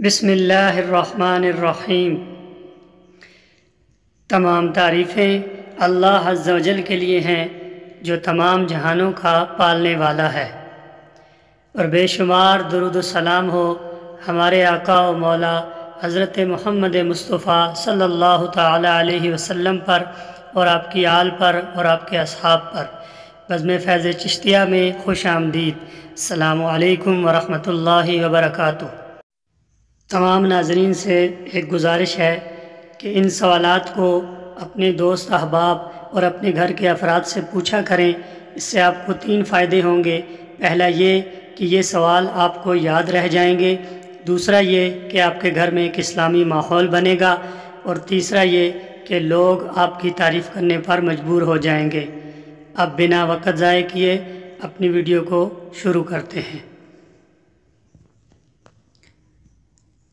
बिसमीम तमाम तारीफ़ें अल्लाह अज्जल के लिए हैं, जो तमाम जहानों का पालने वाला है। और बेशुमार दरुद सलाम हो हमारे आका व मौला हज़रत मोहम्मद मुस्तफ़ा सल्लल्लाहु अलैहि वसल्लम पर और आपकी आल पर और आपके असहाब पर। बज़म फैज़ चिश्तिया में खुश आमदीद। अल्लाम वरहमतुल्लाहि वबरकातुहू तमाम नाजरीन से एक गुजारिश है कि इन सवालात को अपने दोस्त, अहबाब और अपने घर के अफराद से पूछा करें। इससे आपको तीन फ़ायदे होंगे। पहला ये कि ये सवाल आपको याद रह जाएँगे। दूसरा ये कि आपके घर में एक इस्लामी माहौल बनेगा। और तीसरा ये कि लोग आपकी तारीफ़ करने पर मजबूर हो जाएँगे। अब बिना वक़्त ज़ाय किए अपनी वीडियो को शुरू करते हैं।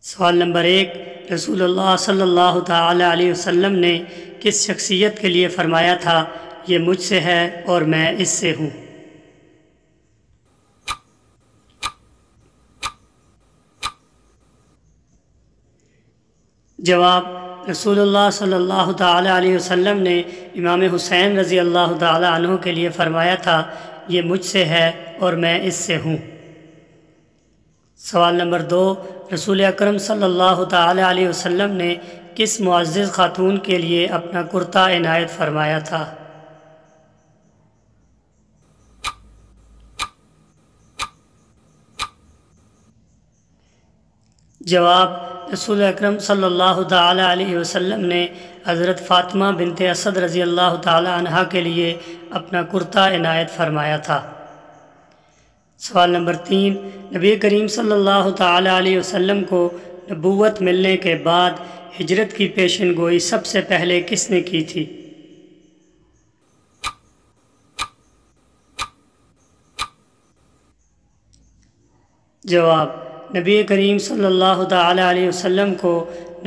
सवाल नंबर एक, रसूलुल्लाह सल्लल्लाहु अलैहि ने किस शख्सियत के लिए फ़रमाया था, ये मुझसे है और मैं इससे हूँ जवाब, रसूलुल्लाह सल्लल्लाहु अलैहि वसल्लम ने इमाम हुसैन रज़ी अल्लाह तहों के लिए फ़रमाया था, ये मुझसे है और मैं इससे हूँ सवाल नंबर दो, रसूल अकरम सल्लल्लाहु ने किस मुआज़ ख़ातून के लिए अपना कुर्ता इनायत फरमाया था? जवाब, रसूल अकरम सल्लल्लाहु अलैहि वसल्लम ने हज़रत फ़ातिमा बिनते असद रज़ी अल्लाह तहा के लिए अपना कुर्ता इनायत फरमाया था। सवाल नंबर तीन, नबी करीम सल्लल्लाहु अलैहि वसल्लम को नबूवत मिलने के बाद हिजरत की पेशन गोई सबसे पहले किसने की थी? जवाब, नबी करीम सल्लल्लाहु अलैहि वसल्लम को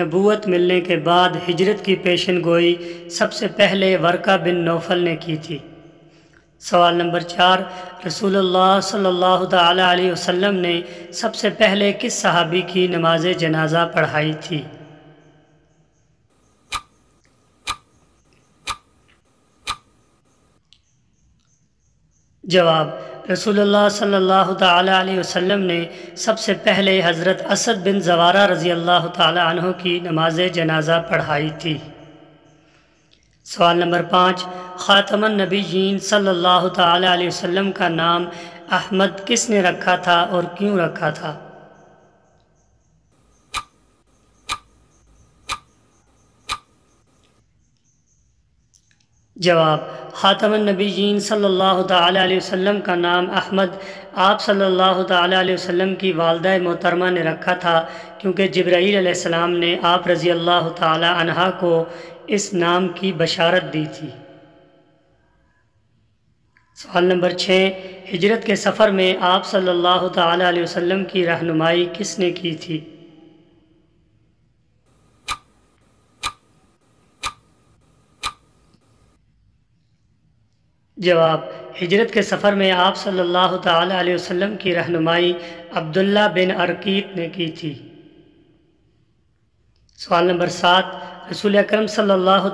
नबूवत मिलने के बाद हिजरत की पेशन गोई सबसे पहले वर्का बिन नौफल ने की थी। सवाल नंबर चार, रसूलुल्लाह सल्लल्लाहु अलैहि वसल्लम ने सबसे पहले किस सहाबी की नमाज़ जनाजा पढ़ाई थी? जवाब, रसूलुल्लाह सल्लल्लाहु अलैहि वसल्लम ने सबसे पहले हज़रत असद बिन जवारा रज़ी अल्लाह तहों की नमाज़ जनाजा पढ़ाई थी। सवाल नंबर पाँच, ख़ातमन नबीजीन सल्लल्लाहु अलैहि वसल्लम का नाम अहमद किसने रखा था और क्यों रखा था? जवाब, ख़ातमन नबीजीन सल्लल्लाहु अलैहि वसल्लम का नाम अहमद आप सल्लल्लाहु अलैहि वसल्लम की वालदा मोहतरमा ने रखा था, क्योंकि जब्राईल ने आप रज़ी अल्लाह तहा को इस नाम की बशारत दी थी। सवाल नंबर छः हिजरत के सफ़र में आप सल्लल्लाहु अलैहि वसल्लम की रहनुमाई किसने की थी? जवाब, हिजरत के सफ़र में आप सल्लल्लाहु अलैहि वसल्लम की रहनुमाई अब्दुल्ला बिन अरकीत ने की थी। सवाल नंबर सात रसूल अक्रम सल्लल्लाहु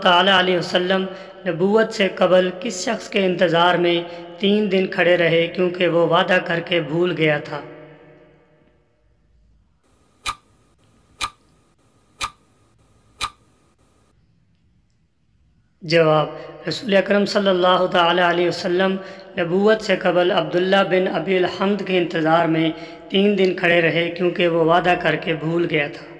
नबूवत से कबल किस शख्स के इंतज़ार में तीन दिन खड़े रहे क्योंकि वो वादा करके भूल गया था? जवाब, रसूल अक्रम वसल्लम नबूवत से कबल अब्दुल्ला बिन अबी हमद के इंतज़ार में तीन दिन खड़े रहे क्योंकि वो वादा करके भूल गया था।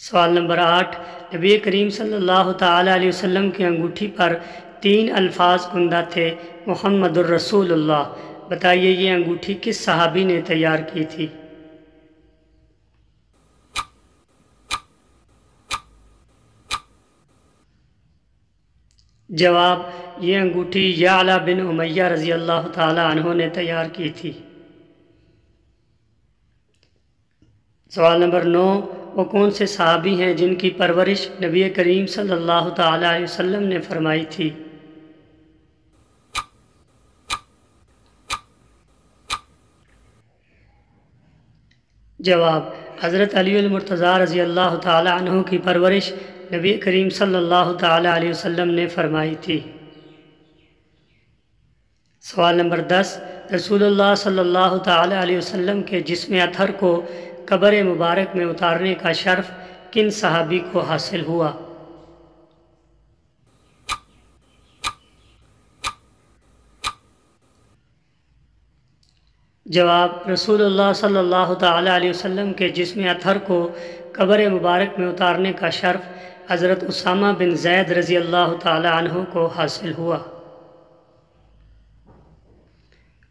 सवाल नंबर आठ, नबी करीम सल्लल्लाहु अलैहि वसल्लम की अंगूठी पर तीन अल्फाज कुंदा थे मोहम्मद रसूलुल्लाह। बताइए, ये अंगूठी किस सहाबी ने तैयार की थी? जवाब, ये अंगूठी याला बिन उमैया रज़ी अल्लाह तहों ने तैयार की थी। सवाल नंबर नौ वो कौन से सहाबी हैं जिनकी परवरिश नबी करीम सल्लल्लाहु अलैहि वसल्लम ने फरमाई थी? जवाब, हज़रत अलीमरतज़ा रज़ी अल्लाह तु की परवरिश नबी करीम सल्लल्लाहु अलैहि वसल्लम ने फरमाई थी। सवाल नंबर दस, रसूलुल्लाह सल्लल्लाहु अलैहि वसल्लम के जिसम अथर को कब्र मुबारक में उतारने का शर्फ किन सहाबी को हासिल हुआ? जवाब, रसूलुल्लाह सल्लल्लाहु अलैहि वसल्लम के जिसम अथर को कब्र मुबारक में उतारने का शर्फ हज़रत उसामा बिन जैद रज़ी अल्लाह तहों को हासिल हुआ।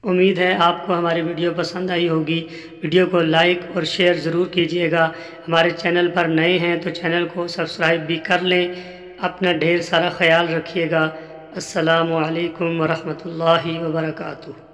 उम्मीद है आपको हमारी वीडियो पसंद आई होगी। वीडियो को लाइक और शेयर ज़रूर कीजिएगा। हमारे चैनल पर नए हैं तो चैनल को सब्सक्राइब भी कर लें। अपना ढेर सारा ख्याल रखिएगा। असलकम वरहमल रहमतुल्लाहि व बरकातुहू